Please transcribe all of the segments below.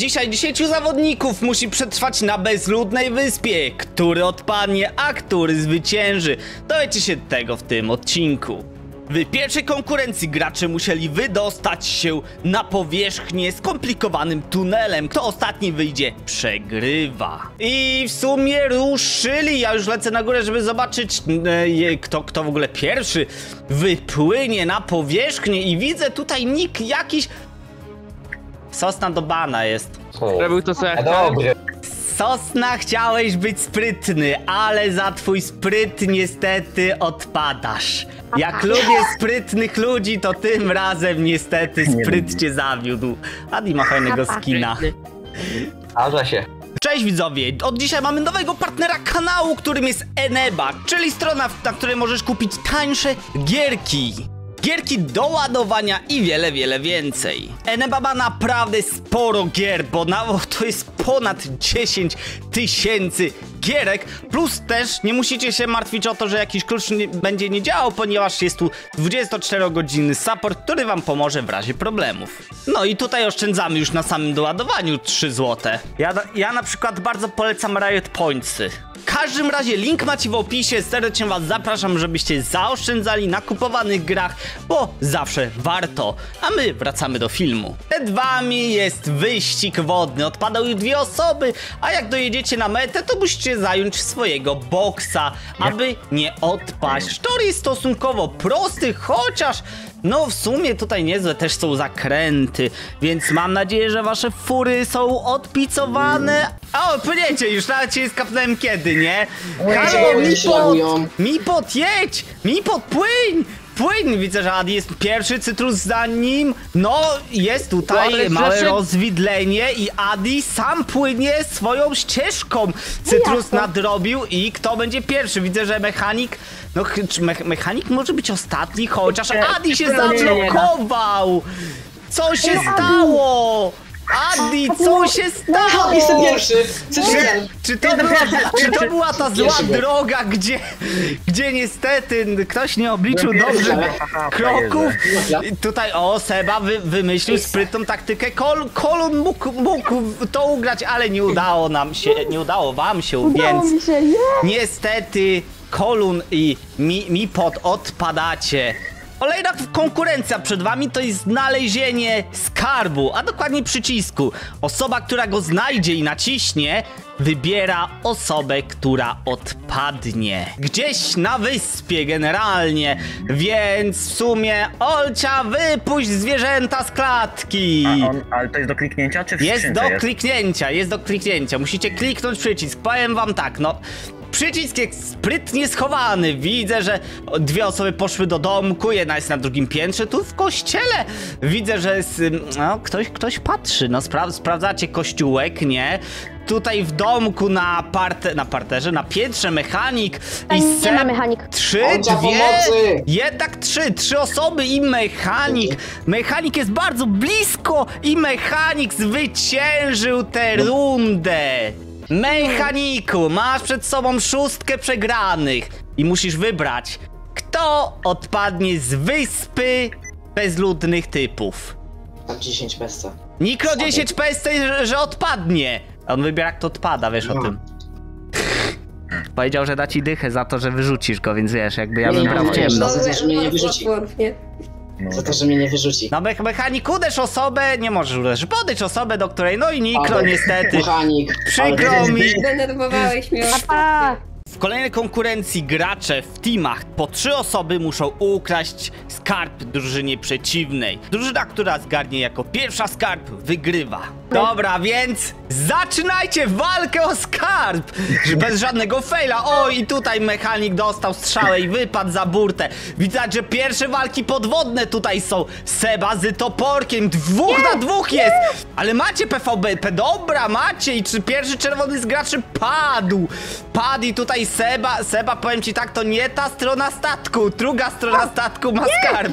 Dzisiaj 10 zawodników musi przetrwać na bezludnej wyspie. Który odpadnie, a który zwycięży. Dowiecie się tego w tym odcinku. W pierwszej konkurencji gracze musieli wydostać się na powierzchnię skomplikowanym tunelem. Kto ostatni wyjdzie, przegrywa. I w sumie ruszyli. Ja już lecę na górę, żeby zobaczyć, e, kto, kto w ogóle pierwszy wypłynie na powierzchnię. I widzę tutaj nick jakiś. Sosna do bana jest. Robił to A dobry. Sosna chciałeś być sprytny, ale za twój spryt niestety odpadasz. Jak lubię sprytnych ludzi, to tym razem niestety spryt cię zawiódł. Adi ma fajnego skina. Zdarza się. Cześć widzowie! Od dzisiaj mamy nowego partnera kanału, którym jest Eneba, czyli strona, na której możesz kupić tańsze gierki. Gierki do ładowania i wiele, wiele więcej. Eneba ma naprawdę sporo gier, bo na, to jest ponad 10 tysięcy gierek, plus też nie musicie się martwić o to, że jakiś klucz nie, będzie nie działał, ponieważ jest tu 24-godzinny support, który wam pomoże w razie problemów. No i tutaj oszczędzamy już na samym doładowaniu 3 zł. Ja, ja na przykład bardzo polecam Riot Pointsy. W każdym razie link macie w opisie, serdecznie was zapraszam, żebyście zaoszczędzali na kupowanych grach, bo zawsze warto. A my wracamy do filmu. Przed wami jest wyścig wodny, odpadały dwie osoby, a jak dojedziecie na metę, to musicie zająć swojego boksa, aby nie odpaść. Tor jest stosunkowo prosty, chociaż no w sumie tutaj niezłe też są zakręty, więc mam nadzieję, że wasze fury są odpicowane. O, płyniecie już, nawet się skapnąłem kiedy, nie? Halo, się Mipot! ładują. Mipot, jedź! Mipot, płyń! Płyń! Widzę, że Adi jest pierwszy, Cytrus za nim. No, jest tutaj Ale małe zaszedł- rozwidlenie i Adi sam płynie swoją ścieżką. Cytrus nadrobił i kto będzie pierwszy? Widzę, że mechanik... No, ch- czy me mechanik może być ostatni, chociaż Adi się zablokował! Co się stało? Adi, co się stało? Jestem pierwszy. Co się Czy, dzieje? czy, to była, czy to była ta zła Pierwszy byłem. droga, gdzie, gdzie niestety ktoś nie obliczył Byłem dobrze pierwszy. kroków? I Tutaj, o, Seba wy, wymyślił sprytną taktykę. Kol, Kolun mógł, mógł to ugrać, ale nie udało nam się, nie udało wam się, Udało więc mi się, niestety Kolun i Mi, Mipot odpadacie. Kolejna konkurencja przed wami to jest znalezienie skarbu, a dokładnie przycisku. Osoba, która go znajdzie i naciśnie, wybiera osobę, która odpadnie. Gdzieś na wyspie generalnie, więc w sumie Olcia, wypuść zwierzęta z klatki. On, ale to jest do kliknięcia, czy w Jest do jest? kliknięcia, jest do kliknięcia. Musicie kliknąć przycisk. Powiem wam tak, no. Przycisk jest sprytnie schowany. Widzę, że dwie osoby poszły do domku, jedna jest na drugim piętrze, tu w kościele. Widzę, że jest, no, ktoś, ktoś patrzy. No, spra sprawdzacie kościółek, nie? Tutaj w domku na, parte, na parterze, na piętrze mechanik i Nie ma mechanik. Trzy, dwie, pomocy! jednak trzy, trzy osoby i mechanik. Mechanik jest bardzo blisko i mechanik zwyciężył tę rundę. Mechaniku, masz przed sobą szóstkę przegranych i musisz wybrać, kto odpadnie z wyspy bezludnych typów. Tam 10 pesta. Nikro 10 PSC, że, że odpadnie. A on wybiera, kto odpada, wiesz o No. tym. Powiedział, że da ci dychę za to, że wyrzucisz go, więc wiesz, jakby ja bym Nie, brał nie, ciemno. Za to, że mnie nie wyrzuci. No, Za to, że mnie nie wyrzuci. No me mechanik, uderz osobę, nie możesz uderzyć, podejdź osobę, do której, no i Nikro Ale- niestety. Mechanik. Przykro Ale- mi. Denerwowałeś mnie. W kolejnej konkurencji gracze w teamach po trzy osoby muszą ukraść skarb drużynie przeciwnej. Drużyna, która zgarnie jako pierwsza skarb, wygrywa. Dobra, więc zaczynajcie walkę o skarb! Bez żadnego faila. O, i tutaj mechanik dostał strzałę i wypadł za burtę. Widać, że pierwsze walki podwodne tutaj są. Seba z toporkiem, dwóch na dwóch jest! Ale macie PvP, dobra, macie! I czy pierwszy czerwony z graczy padł? Padł i tutaj Seba, Seba, powiem ci tak, to nie ta strona statku, druga strona statku ma skarb.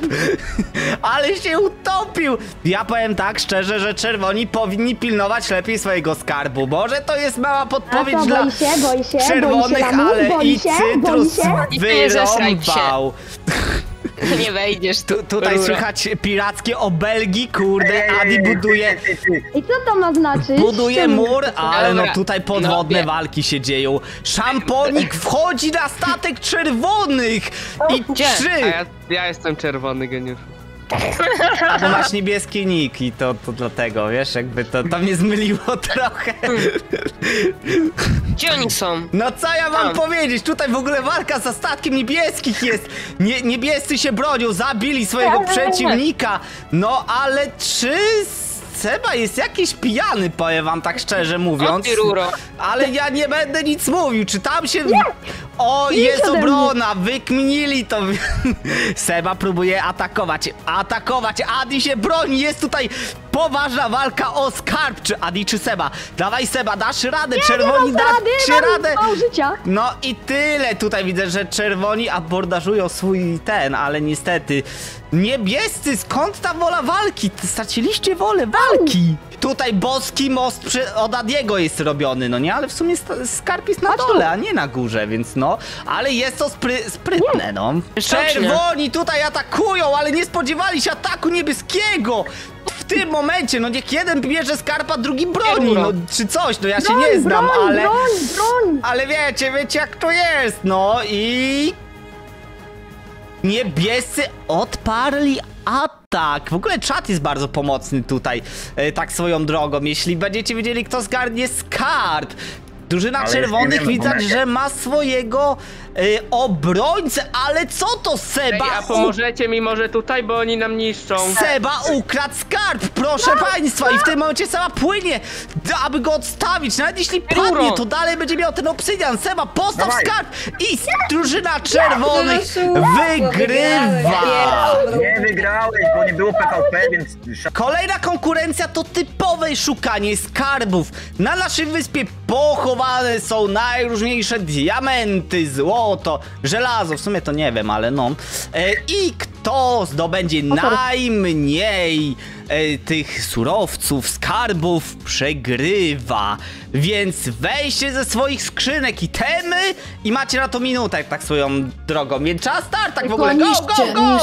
Ale się utopił! Ja powiem tak szczerze, że czerwoni powinni pilnować lepiej swojego skarbu. Może to jest mała a podpowiedź to dla boi się, boi się, boi się, czerwonych, ale boi i się, cytrus się. wyrąbał. Nie wejdziesz Tu, tutaj Rura. słychać pirackie obelgi, kurde, Adi buduje... I co to ma znaczyć? Buduje mur, ale no tutaj podwodne No, walki się dzieją. Szamponik wchodzi na statek czerwonych i trzy. Ja, ja jestem czerwony geniusz. A bo masz niebieski nick i to, to dlatego, wiesz, jakby to, to mnie zmyliło trochę. Gdzie oni są? No co ja wam Tam. powiedzieć, tutaj w ogóle walka za statkiem niebieskich jest. Nie, niebiescy się bronią, zabili swojego przeciwnika. No ale czy Seba jest jakiś pijany, powiem wam tak szczerze mówiąc. Ale ja nie będę nic mówił, czy tam się... O, Nie jest idź ode obrona, wykminili to. Seba próbuje atakować, atakować, Adi się broni, jest tutaj poważna walka o skarb, czy Adi, czy Seba. Dawaj Seba, dasz radę, czerwoni Nie mam rady, mam radę. życia. No i tyle, tutaj widzę, że czerwoni abordażują swój ten, ale niestety niebiescy, skąd ta wola walki? Straciliście wolę walki. Tutaj boski most przy, od Adiego jest robiony, no nie? Ale w sumie skarb jest na Chodź tu. dole, a nie na górze, więc no. Ale jest to spry, sprytne, no. Czerwoni tutaj atakują, ale nie spodziewali się ataku niebieskiego. W tym momencie, no niech jeden bierze skarpa, drugi broni, no czy coś, no ja się Broń, nie znam, broń, ale... broń, broń. Ale wiecie, wiecie jak to jest, no i... Niebiescy odparli atak. W ogóle czat jest bardzo pomocny tutaj, e, tak swoją drogą. Jeśli będziecie wiedzieli, kto zgarnie skarb. Drużyna Ale czerwonych widać, że ma swojego e, obrońcę, ale co to Ej, Seba? a pomożecie mi może tutaj, bo oni nam niszczą. Seba ukradł skarb, proszę państwa, i w tym momencie Seba płynie, aby go odstawić. Nawet jeśli padnie, to dalej będzie miał ten obsydian. Seba, postaw Dawaj. skarb i drużyna czerwonych wygrywa. Nie wygrałeś, bo nie było PvP, więc... Kolejna konkurencja to typowe szukanie skarbów. Na naszej wyspie pochowane są najróżniejsze diamenty, złoto, żelazo, w sumie to nie wiem, ale no. E, I kto zdobędzie najmniej e, tych surowców, skarbów, przegrywa. Więc weźcie ze swoich skrzynek itemy i macie na to minutę, tak swoją drogą. Więc czas start, tak w ogóle. Go, go, go!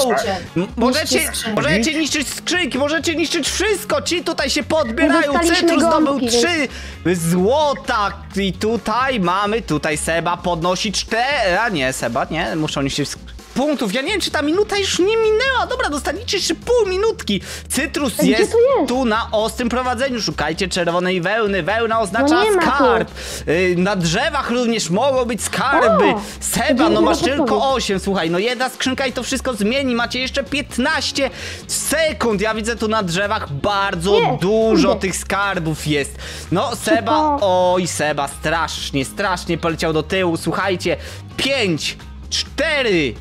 Możecie, skrzynki. możecie niszczyć skrzynki, możecie niszczyć wszystko. Ci tutaj się podbierają. Cytrus zdobył trzy złota. I tutaj mamy, tutaj Seba podnosi cztery. A nie, Seba, nie, muszą niszczyć sk- punktów. Ja nie wiem, czy ta minuta już nie minęła. Dobra, dostaniecie jeszcze pół minutki. Cytrus jest, tu jest? tu na ostrym prowadzeniu. Szukajcie czerwonej wełny. Wełna oznacza No tu. skarb. Y, Na drzewach również mogą być skarby. O, Seba, no masz tylko podpowiedź. 8, słuchaj, no jedna skrzynka i to wszystko zmieni. Macie jeszcze 15 sekund. Ja widzę tu na drzewach bardzo Nie, dużo tych skarbów jest. No, Seba, oj, Seba, strasznie, strasznie poleciał do tyłu. Słuchajcie, 5, 4,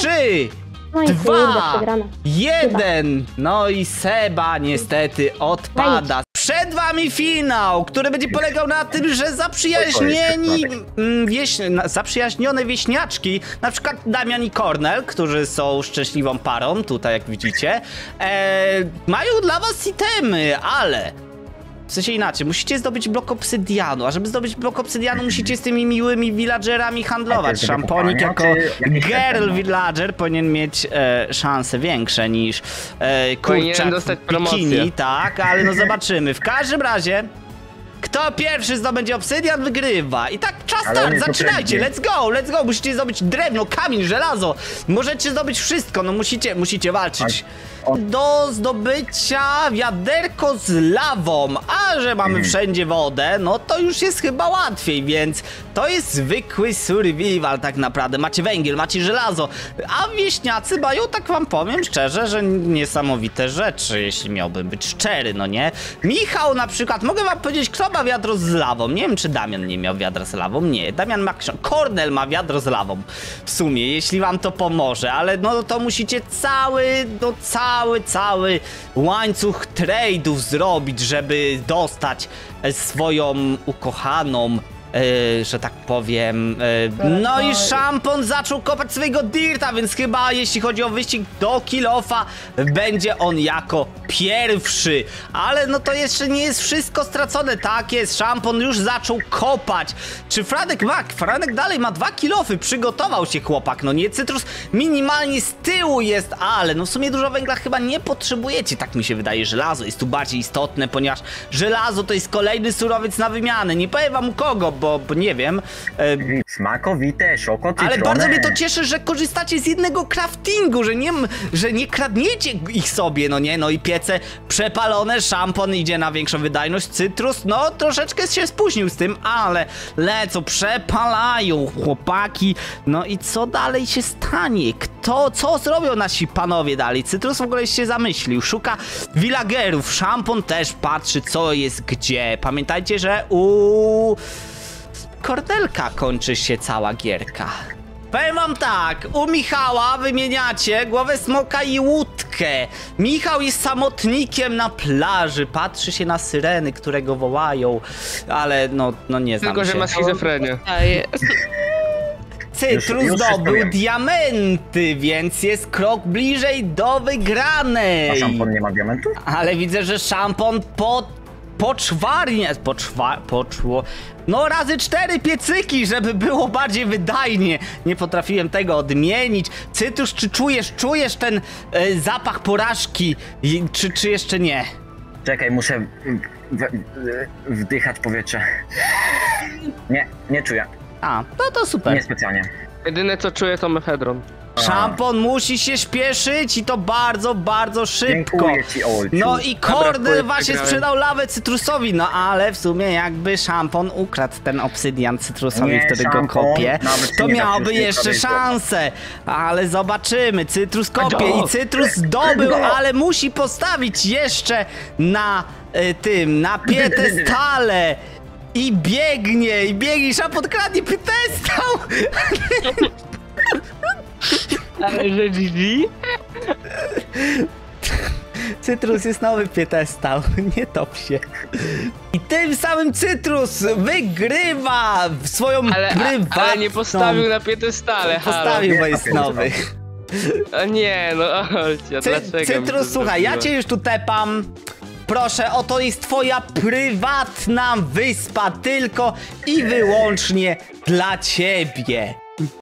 3, No i kurde, Dwa, przegrana. jeden. No i Seba niestety odpada. Przed wami finał, który będzie polegał na tym, że zaprzyjaźnieni, mm, wieś, na- zaprzyjaźnione wieśniaczki, na przykład Damian i Kornel, którzy są szczęśliwą parą, tutaj jak widzicie, e, mają dla was itemy, ale w sensie inaczej, musicie zdobyć blok obsydianu, a żeby zdobyć blok obsydianu, musicie z tymi miłymi villagerami handlować. Szamponik jako czy jakiś girl villager powinien mieć e, szanse większe niż e, kurczak dostać bikini, tak, ale no zobaczymy. W każdym razie... Kto pierwszy zdobędzie obsydian, wygrywa. I tak czas Ale start, zaczynajcie, let's go, let's go. Musicie zdobyć drewno, kamień, żelazo. Możecie zdobyć wszystko, no musicie, musicie walczyć. Do zdobycia wiaderko z lawą, a że mamy Mhm. wszędzie wodę, no to już jest chyba łatwiej, więc to jest zwykły survival tak naprawdę. Macie węgiel, macie żelazo, a wieśniacy mają, tak wam powiem szczerze, że niesamowite rzeczy, jeśli miałbym być szczery, no nie? Michał na przykład, mogę wam powiedzieć, kto ma wiadro z lawą? Nie wiem, czy Damian nie miał wiadra z lawą, nie. Damian ma książ- Kornel ma wiadro z lawą, w sumie, jeśli wam to pomoże, ale no to musicie cały, no cały, cały łańcuch trade'ów zrobić, żeby dostać swoją ukochaną e, że tak powiem. e, no i szampon zaczął kopać swojego dirta, więc chyba jeśli chodzi o wyścig do kilofa, będzie on jako pierwszy. Ale no to jeszcze nie jest wszystko stracone, tak jest, szampon już zaczął kopać. Czy Franek ma? Franek dalej ma dwa kilofy, przygotował się chłopak, no nie, Cytrus minimalnie z tyłu jest, ale no w sumie dużo węgla chyba nie potrzebujecie, tak mi się wydaje, żelazo jest tu bardziej istotne, ponieważ żelazo to jest kolejny surowiec na wymianę, nie powiem wam kogo, bo, bo nie wiem, e, Smakowite, szoko, ale bardzo mnie to cieszy, że korzystacie z jednego craftingu, że nie, że nie kradniecie ich sobie, no nie, no i piece przepalone, szampon idzie na większą wydajność, cytrus, no troszeczkę się spóźnił z tym, ale lecą, przepalają chłopaki, no i co dalej się stanie? Kto, co zrobią nasi panowie dalej? Cytrus w ogóle się zamyślił, szuka villagerów, szampon też patrzy co jest gdzie, pamiętajcie, że u kordelka kończy się cała gierka. Powiem wam tak, u Michała wymieniacie głowę smoka i łódkę. Michał jest samotnikiem na plaży, patrzy się na syreny, które go wołają, ale no, no nie znam Tylko, że się. ma schizofrenię. Cytrus Już- zdobył diamenty, więc jest krok bliżej do A wygranej. szampon nie ma diamentu? Ale widzę, że szampon po... poczwarnie... poczwa... poczło... No razy cztery piecyki, żeby było bardziej wydajnie. Nie potrafiłem tego odmienić. Cytusz, czy czujesz, czujesz ten e, zapach porażki? I, czy, czy jeszcze nie? Czekaj, muszę w, w, wdychać powietrze. Nie, nie czuję. A, no to super. Niespecjalnie. Jedyne co czuję to mefedron. Szampon musi się śpieszyć i to bardzo, bardzo szybko. Dziękuję ci. No i Kordel właśnie sprzedał lawę cytrusowi, no ale w sumie jakby szampon ukradł ten obsydian cytrusowi, Nie, który go szampon kopie, nawet to miałby nie jeszcze szansę. Ale zobaczymy, cytrus kopie i cytrus zdobył, Go. ale musi postawić jeszcze na y, tym, na piedestale. I biegnie, i biegnie, szampon kradnie piedestał! Ale że GG? Cytrus jest nowy piedestał, nie top się. I tym samym Cytrus wygrywa w swoją Ale, prywatną... ale nie postawił na piedestale, halo. Postawił, bo Nie, jest nowy. A nie, no Olcia, Cy, dlaczego Cytrus, słuchaj, ja cię już tu tepam. Proszę, oto jest twoja prywatna wyspa, tylko i wyłącznie dla ciebie.